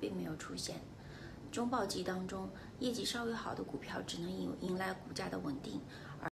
并没有出现。中报季当中业绩稍微好的股票只能迎迎来股价的稳定而